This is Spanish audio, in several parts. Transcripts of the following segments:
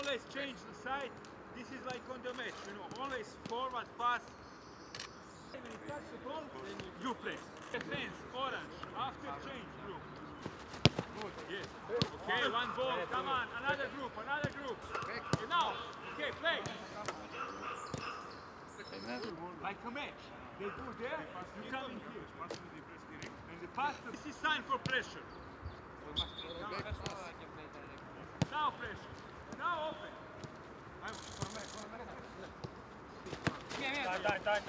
always change the side. This is like on the match, you know, always forward pass. When you touch the ball, you press. Defense, orange. After change, blue. Good, yes. Okay, one ball. Come on, another group, another group. Okay, now, okay, play. Like a match. They go there, you come in here. And the pass, this is sign for pressure. Okay,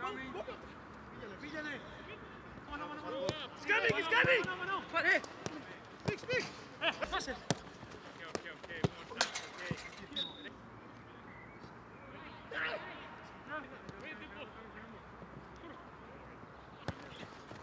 Coming. Píllale, píllale. Mano, mano, mano. Scanning, scanning. Mano, Speak, speak. Pass it.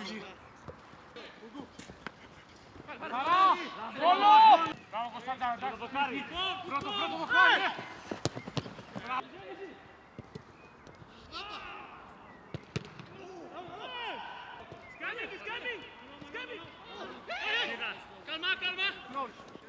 Avdi. lá! Golo! Bravo, Kostanda, da do kari. Proto, proto, do kari. He's coming, he's coming, he's coming. Calma, calma.